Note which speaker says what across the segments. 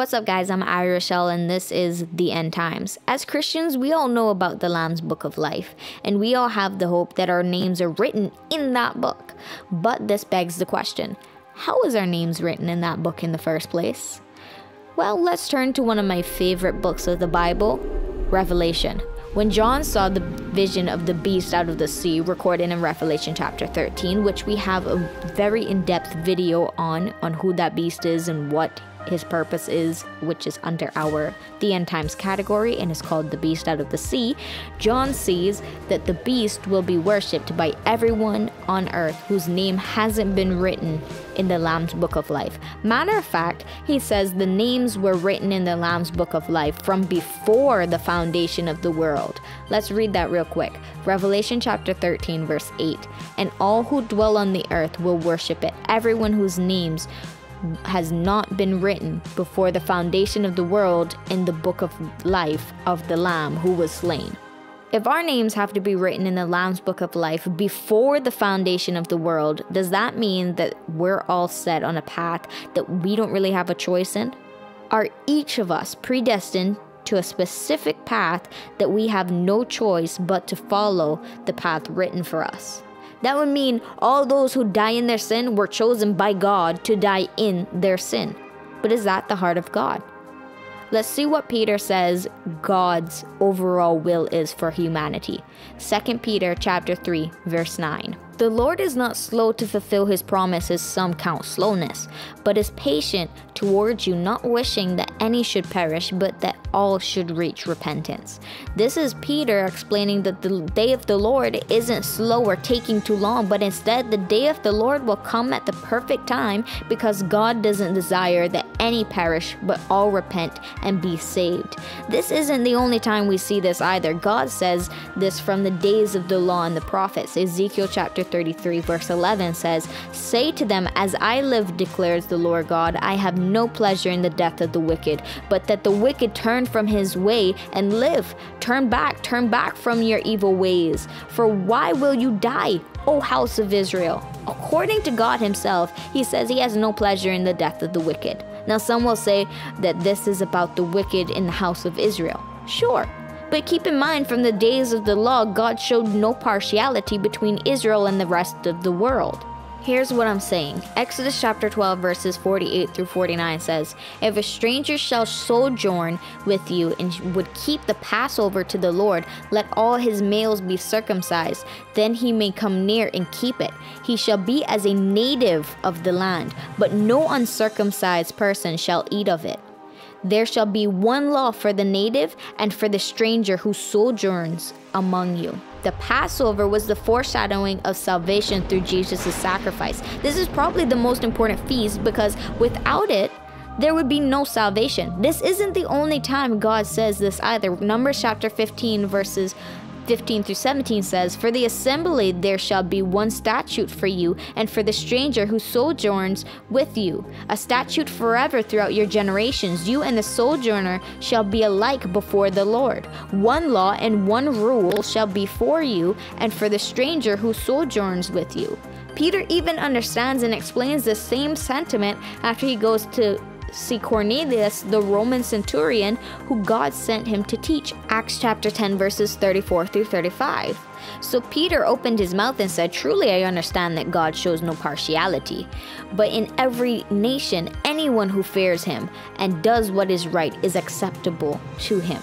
Speaker 1: What's up, guys? I'm Rashelle, and this is The End Times. As Christians, we all know about the Lamb's Book of Life, and we all have the hope that our names are written in that book. But this begs the question how is our names written in that book in the first place? Well, let's turn to one of my favorite books of the Bible, Revelation. When John saw the vision of the beast out of the sea, recorded in Revelation chapter 13, which we have a very in depth video on, on who that beast is and what his purpose is, which is under our The End Times category and is called the Beast Out of the Sea, John sees that the beast will be worshipped by everyone on earth whose name hasn't been written in the Lamb's Book of Life. Matter of fact, he says the names were written in the Lamb's Book of Life from before the foundation of the world. Let's read that real quick. Revelation chapter 13, verse 8. And all who dwell on the earth will worship it, everyone whose names has not been written before the foundation of the world in the book of life of the Lamb who was slain. If our names have to be written in the Lamb's book of life before the foundation of the world, does that mean that we're all set on a path that we don't really have a choice in? Are each of us predestined to a specific path that we have no choice but to follow the path written for us? That would mean all those who die in their sin were chosen by God to die in their sin. But is that the heart of God? Let's see what Peter says God's overall will is for humanity. 2 Peter chapter 3 verse 9. The Lord is not slow to fulfill his promises, some count slowness, but is patient towards you, not wishing that any should perish, but that all should reach repentance. This is Peter explaining that the day of the Lord isn't slow or taking too long, but instead the day of the Lord will come at the perfect time because God doesn't desire that any perish, but all repent and be saved. This isn't the only time we see this either. God says this from the days of the law and the prophets. Ezekiel chapter 33, verse 11 says, Say to them, As I live, declares the Lord God, I have no pleasure in the death of the wicked, but that the wicked turn from his way and live. Turn back, turn back from your evil ways. For why will you die, O house of Israel? According to God Himself, He says He has no pleasure in the death of the wicked. Now, some will say that this is about the wicked in the house of Israel. Sure, but keep in mind, from the days of the law, God showed no partiality between Israel and the rest of the world. Here's what I'm saying. Exodus chapter 12, verses 48 through 49 says, If a stranger shall sojourn with you and would keep the Passover to the Lord, let all his males be circumcised. Then he may come near and keep it. He shall be as a native of the land, but no uncircumcised person shall eat of it. There shall be one law for the native and for the stranger who sojourns among you. The Passover was the foreshadowing of salvation through Jesus' sacrifice. This is probably the most important feast because without it, there would be no salvation. This isn't the only time God says this either. Numbers chapter 15, verses 15 through 17 says, For the assembly there shall be one statute for you, and for the stranger who sojourns with you, a statute forever throughout your generations. You and the sojourner shall be alike before the Lord. One law and one rule shall be for you, and for the stranger who sojourns with you. Peter even understands and explains the same sentiment after he goes to see Cornelius, the Roman centurion, who God sent him to teach. Acts chapter 10, verses 34 through 35. So Peter opened his mouth and said, Truly I understand that God shows no partiality, but in every nation, anyone who fears him and does what is right is acceptable to him.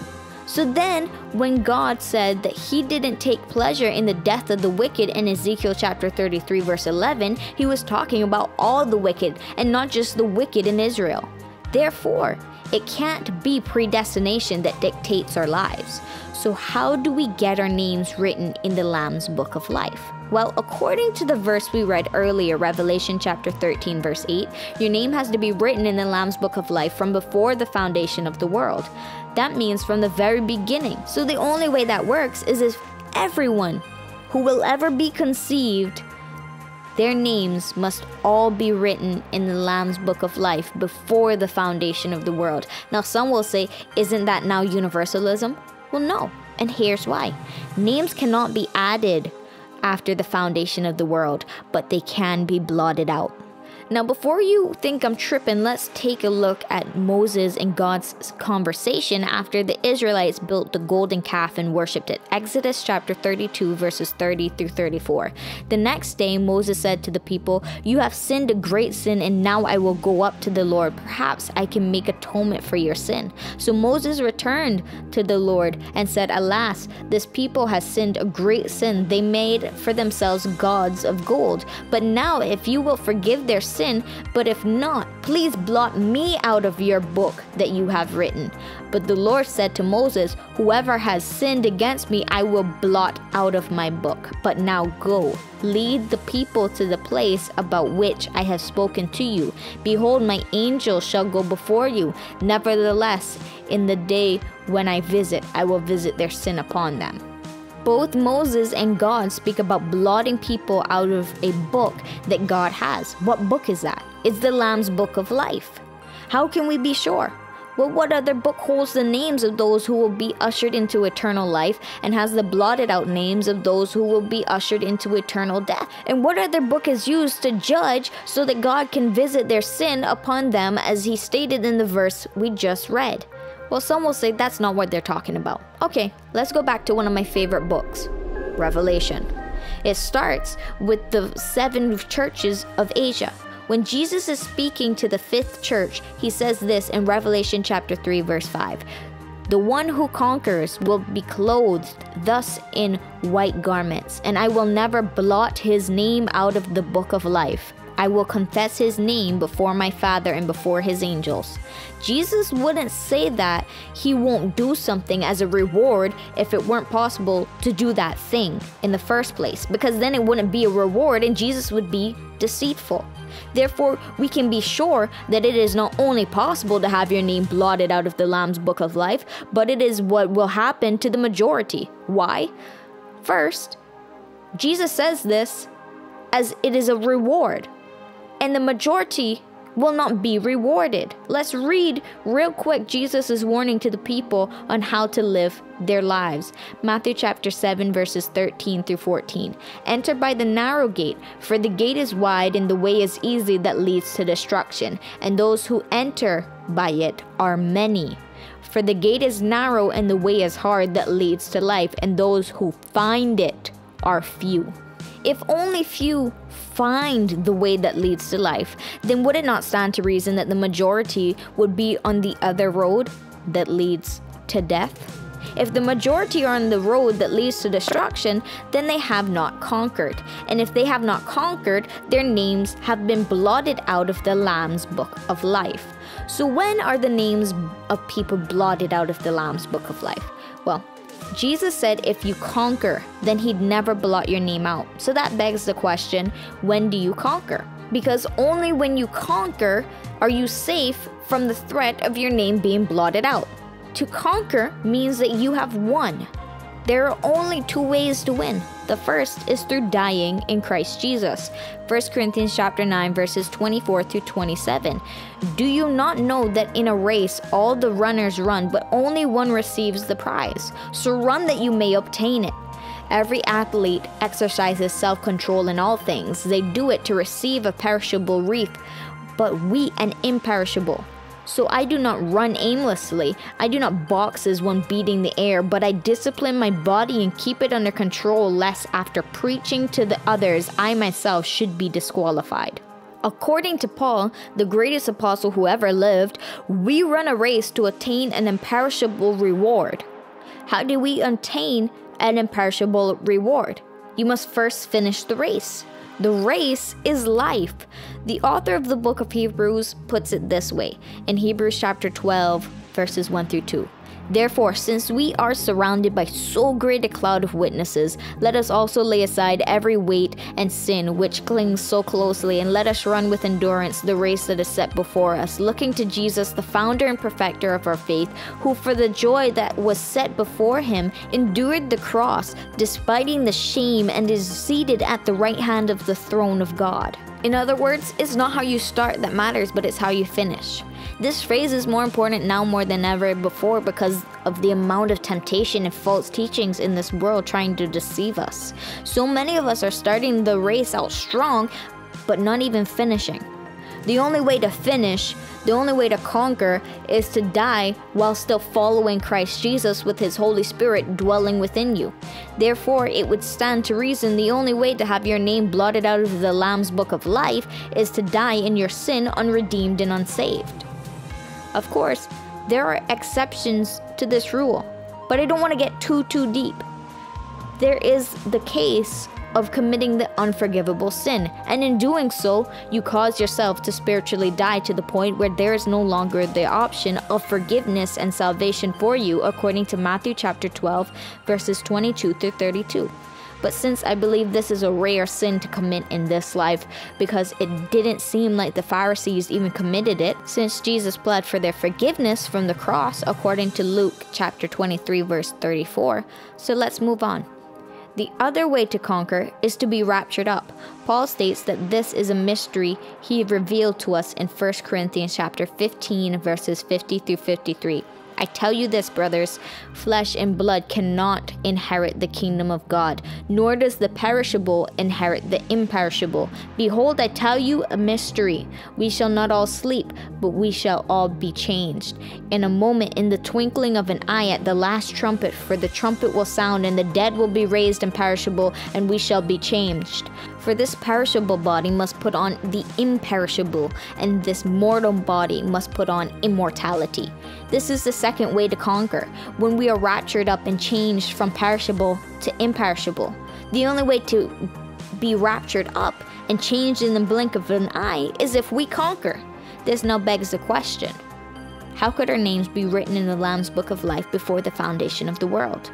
Speaker 1: So then, when God said that he didn't take pleasure in the death of the wicked in Ezekiel chapter 33, verse 11, he was talking about all the wicked and not just the wicked in Israel. Therefore, it can't be predestination that dictates our lives. So, how do we get our names written in the Lamb's Book of Life? Well, according to the verse we read earlier, Revelation chapter 13, verse 8, your name has to be written in the Lamb's Book of Life from before the foundation of the world. That means from the very beginning. So, the only way that works is if everyone who will ever be conceived their names must all be written in the Lamb's Book of Life before the foundation of the world. Now, some will say, isn't that now universalism? Well, no, and here's why names cannot be added after the foundation of the world, but they can be blotted out. Now, before you think I'm tripping, let's take a look at Moses and God's conversation after the Israelites built the golden calf and worshipped it. Exodus chapter 32, verses 30 through 34. The next day, Moses said to the people, You have sinned a great sin, and now I will go up to the Lord. Perhaps I can make atonement for your sin. So Moses returned to the Lord and said, Alas, this people has sinned a great sin. They made for themselves gods of gold. But now, if you will forgive their sin, but if not, please blot me out of your book that you have written. But the Lord said to Moses, Whoever has sinned against me, I will blot out of my book. But now go, lead the people to the place about which I have spoken to you. Behold, my angel shall go before you. Nevertheless, in the day when I visit, I will visit their sin upon them. Both Moses and God speak about blotting people out of a book that God has. What book is that? It's the Lamb's Book of Life. How can we be sure? Well, what other book holds the names of those who will be ushered into eternal life and has the blotted out names of those who will be ushered into eternal death? And what other book is used to judge so that God can visit their sin upon them as he stated in the verse we just read? Well, some will say that's not what they're talking about. Okay, let's go back to one of my favorite books Revelation. It starts with the seven churches of Asia. When Jesus is speaking to the fifth church, he says this in Revelation chapter 3, verse 5. The one who conquers will be clothed thus in white garments, and I will never blot his name out of the book of life. I will confess his name before my Father and before his angels. Jesus wouldn't say that he won't do something as a reward if it weren't possible to do that thing in the first place, because then it wouldn't be a reward and Jesus would be deceitful. Therefore, we can be sure that it is not only possible to have your name blotted out of the Lamb's book of life, but it is what will happen to the majority. Why? First, Jesus says this as it is a reward and the majority will not be rewarded. Let's read real quick Jesus' warning to the people on how to live their lives. Matthew chapter 7, verses 13 through 14. Enter by the narrow gate, for the gate is wide and the way is easy that leads to destruction, and those who enter by it are many. For the gate is narrow and the way is hard that leads to life, and those who find it are few. If only few find the way that leads to life, then would it not stand to reason that the majority would be on the other road that leads to death? If the majority are on the road that leads to destruction, then they have not conquered. And if they have not conquered, their names have been blotted out of the Lamb's book of life. So, when are the names of people blotted out of the Lamb's book of life? Well, Jesus said if you conquer, then he'd never blot your name out. So that begs the question when do you conquer? Because only when you conquer are you safe from the threat of your name being blotted out. To conquer means that you have won. There are only two ways to win. The first is through dying in Christ Jesus. 1 Corinthians chapter 9 verses 24 through 27. Do you not know that in a race all the runners run, but only one receives the prize? So run that you may obtain it. Every athlete exercises self control in all things. They do it to receive a perishable wreath, but we an imperishable. So I do not run aimlessly. I do not box as one beating the air, but I discipline my body and keep it under control, lest after preaching to the others, I myself should be disqualified. According to Paul, the greatest apostle who ever lived, we run a race to attain an imperishable reward. How do we attain an imperishable reward? You must first finish the race. The race is life. The author of the book of Hebrews puts it this way in Hebrews chapter 12, verses 1 through 2. Therefore, since we are surrounded by so great a cloud of witnesses, let us also lay aside every weight and sin which clings so closely, and let us run with endurance the race that is set before us, looking to Jesus, the founder and perfecter of our faith, who for the joy that was set before him endured the cross, despising the shame, and is seated at the right hand of the throne of God. In other words, it's not how you start that matters, but it's how you finish. This phrase is more important now more than ever before because of the amount of temptation and false teachings in this world trying to deceive us. So many of us are starting the race out strong, but not even finishing. The only way to finish, the only way to conquer, is to die while still following Christ Jesus with His Holy Spirit dwelling within you. Therefore, it would stand to reason the only way to have your name blotted out of the Lamb's Book of Life is to die in your sin unredeemed and unsaved. Of course, there are exceptions to this rule, but I don't want to get too, too deep. There is the case of committing the unforgivable sin, and in doing so, you cause yourself to spiritually die to the point where there is no longer the option of forgiveness and salvation for you, according to Matthew chapter 12, verses 22 through 32. But since I believe this is a rare sin to commit in this life, because it didn't seem like the Pharisees even committed it, since Jesus bled for their forgiveness from the cross, according to Luke chapter 23, verse 34. So let's move on. The other way to conquer is to be raptured up. Paul states that this is a mystery he revealed to us in 1 Corinthians chapter 15 verses 50 through 53. I tell you this, brothers flesh and blood cannot inherit the kingdom of God, nor does the perishable inherit the imperishable. Behold, I tell you a mystery. We shall not all sleep, but we shall all be changed. In a moment, in the twinkling of an eye, at the last trumpet, for the trumpet will sound, and the dead will be raised imperishable, and we shall be changed. For this perishable body must put on the imperishable, and this mortal body must put on immortality. This is the second way to conquer, when we are raptured up and changed from perishable to imperishable. The only way to be raptured up and changed in the blink of an eye is if we conquer. This now begs the question how could our names be written in the Lamb's Book of Life before the foundation of the world?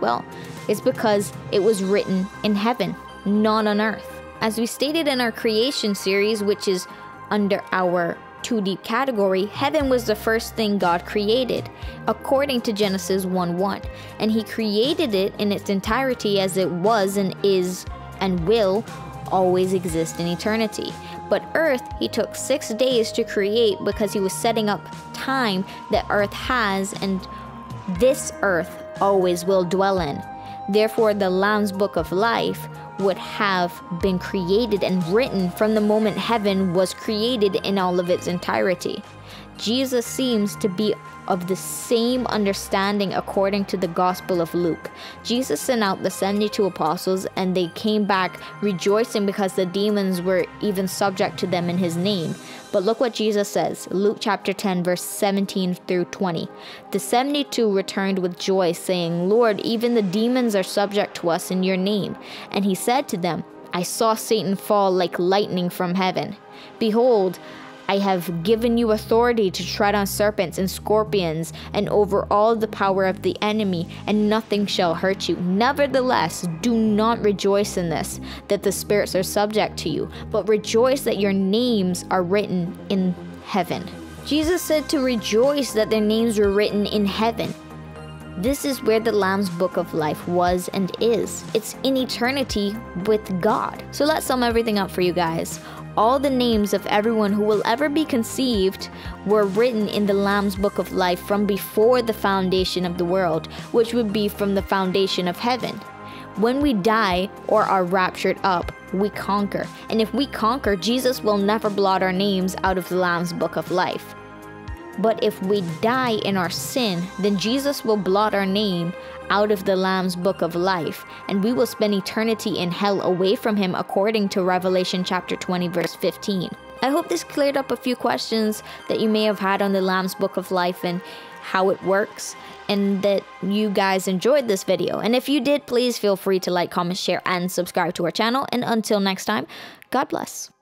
Speaker 1: Well, it's because it was written in heaven not on earth. As we stated in our creation series, which is under our 2D category, heaven was the first thing God created, according to Genesis 1 1. And He created it in its entirety as it was and is and will always exist in eternity. But earth, He took six days to create because He was setting up time that earth has and this earth always will dwell in. Therefore, the Lamb's Book of Life would have been created and written from the moment heaven was created in all of its entirety. Jesus seems to be of the same understanding according to the Gospel of Luke. Jesus sent out the 72 apostles, and they came back rejoicing because the demons were even subject to them in his name. But look what Jesus says Luke chapter 10, verse 17 through 20. The 72 returned with joy, saying, Lord, even the demons are subject to us in your name. And he said to them, I saw Satan fall like lightning from heaven. Behold, I have given you authority to tread on serpents and scorpions and over all the power of the enemy, and nothing shall hurt you. Nevertheless, do not rejoice in this, that the spirits are subject to you, but rejoice that your names are written in heaven. Jesus said to rejoice that their names were written in heaven. This is where the Lamb's Book of Life was and is. It's in eternity with God. So let's sum everything up for you guys all the names of everyone who will ever be conceived were written in the Lamb's Book of Life from before the foundation of the world, which would be from the foundation of heaven. When we die or are raptured up, we conquer. And if we conquer, Jesus will never blot our names out of the Lamb's Book of Life. But if we die in our sin, then Jesus will blot our name out of the Lamb's book of life, and we will spend eternity in hell away from him, according to Revelation chapter 20, verse 15. I hope this cleared up a few questions that you may have had on the Lamb's book of life and how it works, and that you guys enjoyed this video. And if you did, please feel free to like, comment, share, and subscribe to our channel. And until next time, God bless.